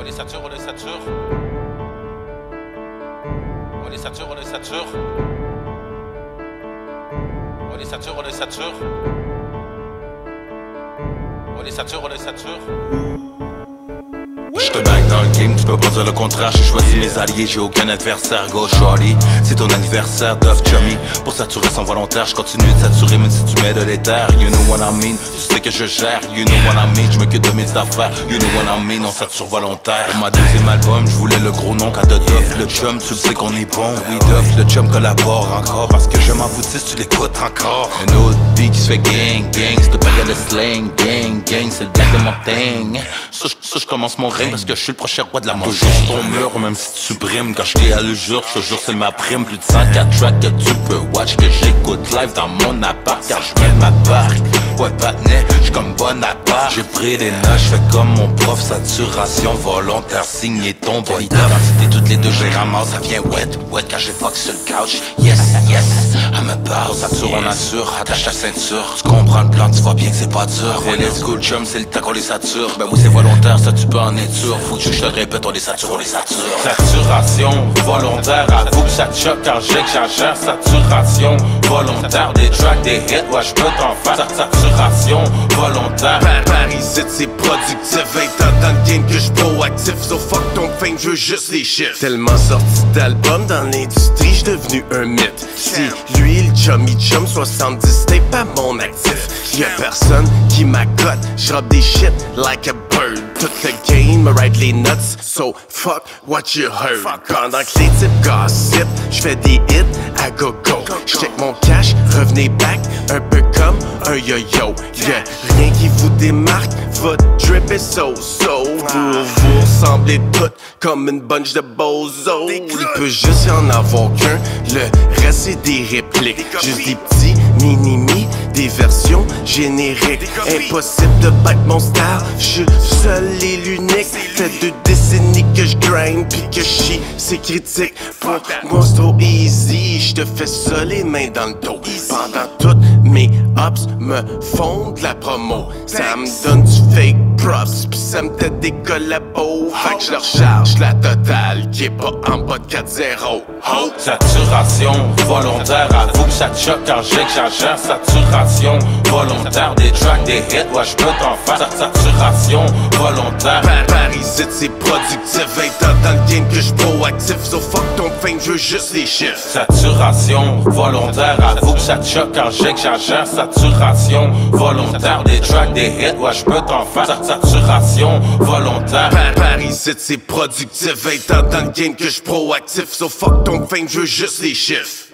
On les sature, on les sature. On les sature, on les sature. On les sature, on les sature. On les sature, on les sature. Dans le game, tu peux pas dire le contraire. J'ai choisi mes alliés, j'ai aucun adversaire. Go shorty, c'est ton anniversaire Duff chummy, pour saturer sans volontaire Je continue de saturer même si tu mets de l'éther. You know what I mean, tu sais que je gère. You know what I mean, je m'occupe de mes affaires. You know what I mean, on sature volontaire. Pour ma deuxième album, je voulais le gros nom qu'à de Duff Le chum, tu sais qu'on est bon. Oui Duff, le chum collabore encore. Parce que je si tu l'écoutes encore. Un autre beat qui se fait gang, gang. C'est le de slang, gang, gang. C'est le black de mon thing Ça, je commence mon règne parce que je suis le prochain roi de la mort. Toujours ton mur, même si tu brimes. Quand je t'ai à l'usure, je jure c'est ma prime. Plus de 104 tracks que tu peux watch, que j'écoute live dans mon appart. Car je mets ma barque. Ouais, patinet, j'suis comme bon à part. J'ai pris des notes, j'fais comme mon prof. Saturation volontaire, signé ton boy. C'était toutes les deux, j'ai ramasse. Ça vient wet, wet quand j'ai fuck sur le couch. Yes, yes, à me barre. Sature, on assure. Attache ta ceinture. Tu comprends le plan, tu vois bien que c'est pas dur. Ouais, let's go, chum, c'est le temps qu'on les sature. Ben oui, c'est volontaire, ça tu peux en être sûr. Faut que je te répète, on les sature, on les sature. Saturation volontaire, avoue que ça choque quand j'exagère. Saturation volontaire, des tracks, des hits, ouais, je peux t'en faire. Saturation volontaire. Par Paris, c'est productif. 20 ans dans game que je proactif. So fuck ton fame, je veux juste les chiffres. Tellement sorti d'albums dans l'industrie, j'suis devenu un mythe. Si lui, le chummy chum 70, c'était pas mon actif. Y'a personne qui m'accote, j'rappe des shit like a bird. Tout le game me ride les nuts, so fuck what you heard. Pendant que les types gossip, j'fais des hits à go-go. J'check mon cash, revenez back, un peu un yo-yo. Rien qui vous démarque, votre drip est so-so. Vous vous ressemblez toutes comme une bunch de bozos. Il peut juste y en avoir qu'un, le reste c'est des répliques. Juste des petits mini-mi, des versions génériques. Impossible de battre mon style, j'suis seul et l'unique. Fait deux décennies que je grind pis que je c'est critique. Pour moi c'est trop easy, j'te fais ça les mains dans le dos. Pendant toutes mes ups me font de la promo. Ça me donne du fake props, pis ça me tête des collabos. Fait que je leur charge la totale qui est pas en bas de 4-0. Saturation volontaire, avoue que ça te choque quand j'exagère. Saturation volontaire, des tracks, des hits, ouais, je peux t'en faire. Saturation volontaire. Par Paris, c'est productif. 20 ans dans le game que je proactif. So fuck ton fame, je veux juste les chiffres. Saturation volontaire, avoue que ça te choque quand j'exagère. Saturation volontaire, des tracks, des hits, ouais, je peux t'en faire. Saturation volontaire. Par Paris, c'est productif. 20 ans dans le que je proactif. So fuck ton fame, je veux juste les chiffres.